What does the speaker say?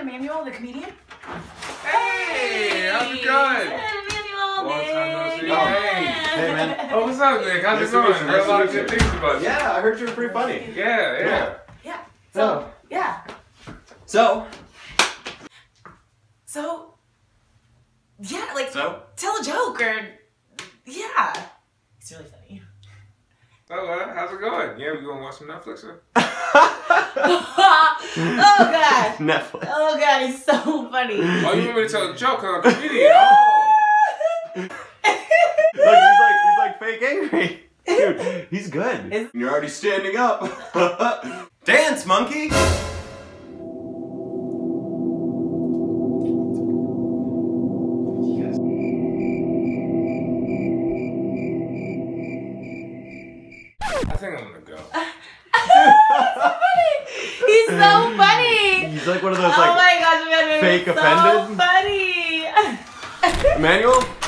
Emmanuel, the comedian. Hey, how's it going? Emmanuel, Long time no see. man. Hey. Hey, man. Oh, what's up, Nick? How's Nice it going? I heard a lot of good things about you. Yeah, I heard you were pretty funny. Yeah, yeah. Yeah. So, yeah. So, So, yeah, like, so tell a joke or, yeah. It's really funny. So, uh, how's it going? Yeah, we gonna watch some Netflix? Or? Oh, God. Netflix. Oh, God, he's so funny. Oh, you want me to tell a joke? I'm a comedian. Oh. Look, he's like he's like fake angry. Dude, he's good. Is- You're already standing up. Dance, monkey. I think I'm gonna go. He's so funny. He's like one of those like oh my gosh, fake you're offended? So funny. Emmanuel.